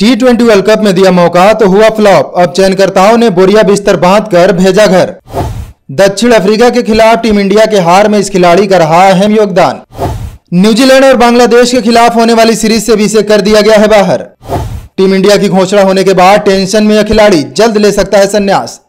T twenty world cup में दिया मौका तो हुआ फ्लॉप अब चयनकर्ताओं ने बोरिया बिस्तर बाँध कर भेजा घर। दक्षिण अफ्रीका के खिलाफ टीम इंडिया के हार में इस खिलाड़ी का रहा अहम योगदान। न्यूजीलैंड और बांग्लादेश के खिलाफ होने वाली सीरीज़ से भी इसे कर दिया गया है बाहर। टीम इंडिया की घोषणा होने के बाद टेंशन में यह खिलाड़ी जल्द ले सकता है संन्यास।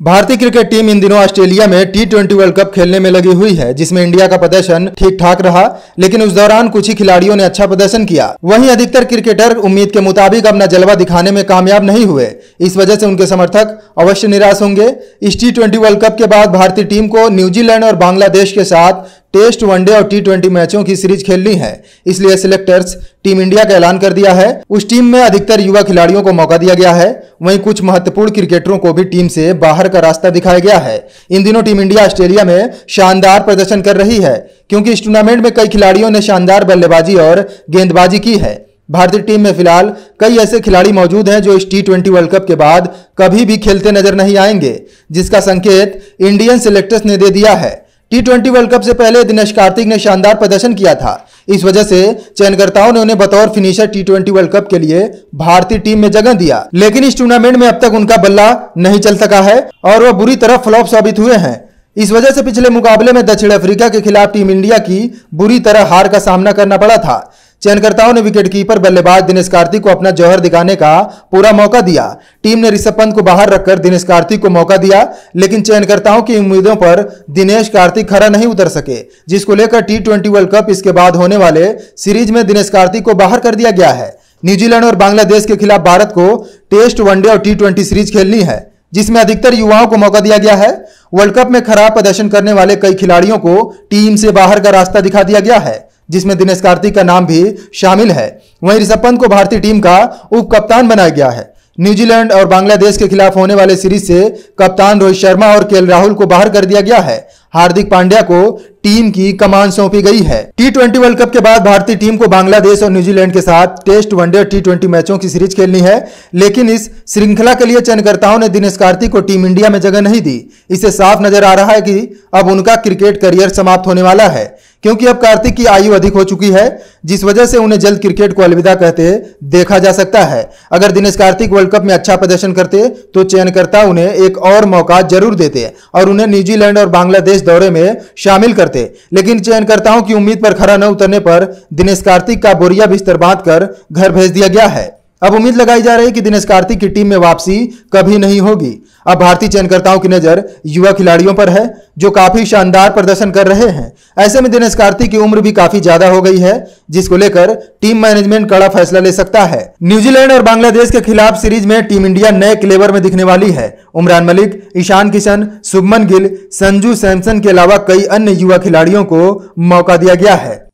भारतीय क्रिकेट टीम इन दिनों ऑस्ट्रेलिया में टी ट्वेंटी वर्ल्ड कप खेलने में लगी हुई है, जिसमें इंडिया का प्रदर्शन ठीक ठाक रहा, लेकिन उस दौरान कुछ ही खिलाड़ियों ने अच्छा प्रदर्शन किया। वहीं अधिकतर क्रिकेटर उम्मीद के मुताबिक अपना जलवा दिखाने में कामयाब नहीं हुए। इस वजह से उनके समर्थक अवश्य निराश होंगे। इस टी वर्ल्ड कप के बाद भारतीय टीम को न्यूजीलैंड और बांग्लादेश के साथ टेस्ट वनडे और टी ट्वेंटी मैचों की सीरीज़ खेलनी है। इसलिए सिलेक्टर्स टीम इंडिया का ऐलान कर दिया है। उस टीम में अधिकतर युवा खिलाड़ियों को मौका दिया गया है। वहीं कुछ महत्वपूर्ण क्रिकेटरों को भी टीम से बाहर का रास्ता दिखाया गया है। इन दिनों टीम इंडिया ऑस्ट्रेलिया में शानदार प्रदर्शन कर रही है, क्योंकि इस टूर्नामेंट में कई खिलाड़ियों ने शानदार बल्लेबाजी और गेंदबाजी की है। भारतीय टीम में फ़िलहाल कई ऐसे खिलाड़ी मौजूद हैं जो इस टी ट्वेंटी वर्ल्ड कप के बाद कभी भी खेलते नज़र नहीं आएँगे, जिसका संकेत इंडियन सिलेक्टर्स ने दे दिया है। टी ट्वेंटी वर्ल्ड कप से पहले दिनेश कार्तिक ने शानदार प्रदर्शन किया था। इस वजह से चयनकर्ताओं ने उन्हें बतौर finisher T twenty world cup के लिए भारतीय टीम में जगह दिया। लेकिन इस टूर्नामेंट में अब तक उनका बल्ला नहीं चल सका है और वह बुरी तरह फ्लॉप साबित हुए हैं। इस वजह से पिछले मुकाबले में दक्षिण अफ्रीका के खिलाफ टीम इंडिया की बुरी तरह हार का सामना करना पड़ा था। चयनकर्ताओं ने विकेटकीपर बल्लेबाज दिनेश कार्तिक को अपना जौहर दिखाने का पूरा मौका दिया। टीम ने ऋषभ पंत को बाहर रखकर दिनेश कार्तिक को मौका दिया, लेकिन चयनकर्ताओं की उम्मीदों पर दिनेश कार्तिक खरा नहीं उतर सके, जिसको लेकर टी ट्वेंटी वर्ल्ड कप इसके बाद होने वाले सीरीज़ में दिनेश कार्तिक को बाहर कर दिया गया है। न्यूजीलैंड और बांग्लादेश के खिलाफ भारत को टेस्ट वनडे और टी सीरीज़ खेलनी है, जिसमें अधिकतर युवाओं को मौका दिया गया है। वर्ल्ड कप में खराब प्रदर्शन करने वाले कई खिलाड़ियों को टीम से बाहर का रास्ता दिखा दिया गया है। जिसमें दिनेश कार्तिक का नाम भी शामिल है। वहीं ऋषभ पंत को भारतीय टीम का उप कप्तान बनाया गया है। न्यूजीलैंड और बांग्लादेश के खिलाफ होने वाले सीरीज़ से कप्तान रोहित शर्मा और के राहुल को बाहर कर दिया गया है। हार्दिक पांड्या को टीम की कमान सौंपी गई है। टी ट्वेंटी वर्ल्ड कप के बाद भारतीय टीम को बांग्लादेश और न्यूजीलैंड के साथ टेस्ट वनडे टी ट्वेंटी मैचों की सीरीज़ खेलनी है, लेकिन इस श्रृंखला के लिए चयनकर्ताओं ने दिनेश कार्तिक को टीम इंडिया में जगह नहीं दी। इससे साफ़ नज़र आ रहा है कि अब उनका क्रिकेट करियर समाप्त होने वाला है, क्योंकि अब कार्तिक की आयु अधिक हो चुकी है, जिस वजह से उन्हें जल्द क्रिकेट को अलविदा कहते देखा जा सकता है। अगर दिनेश कार्तिक वर्ल्ड कप में अच्छा प्रदर्शन करते तो चयनकर्ता उन्हें एक और मौका ज़रूर देते और उन्हें न्यूजीलैंड और बांग्लादेश दौरे में शामिल करते। लेकिन चयनकर्ताओं की उम्मीद पर खरा न उतरने पर दिनेश कार्तिक का बोरिया बिस्तर बाँध कर घर भेज दिया गया है। अब उम्मीद लगाई जा रही है कि दिनेश कार्तिक की टीम में वापसी कभी नहीं होगी। अब भारतीय चयनकर्ताओं की नज़र युवा खिलाड़ियों पर है, जो काफ़ी शानदार प्रदर्शन कर रहे हैं। ऐसे में दिनेश कार्तिक की उम्र भी काफ़ी ज़्यादा हो गई है, जिसको लेकर टीम मैनेजमेंट कड़ा फैसला ले सकता है। न्यूजीलैंड और बांग्लादेश के खिलाफ सीरीज़ में टीम इंडिया नए क्लेवर में दिखने वाली है। उमरान मलिक, ईशान किशन, शुभमन गिल, संजू सैमसन के अलावा कई अन्य युवा खिलाड़ियों को मौका दिया गया है।